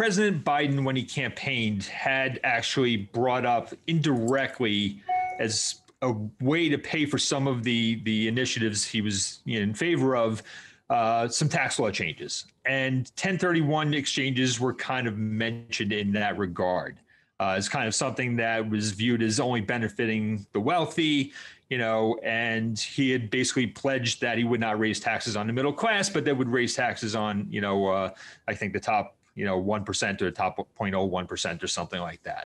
President Biden, when he campaigned, had actually brought up indirectly as a way to pay for some of the the initiatives he was in favor of, uh, some tax law changes. And 1031 exchanges were kind of mentioned in that regard uh, as kind of something that was viewed as only benefiting the wealthy, you know, and he had basically pledged that he would not raise taxes on the middle class, but that would raise taxes on, you know, uh, I think the top, you know, 1% or the top 0.01% or something like that.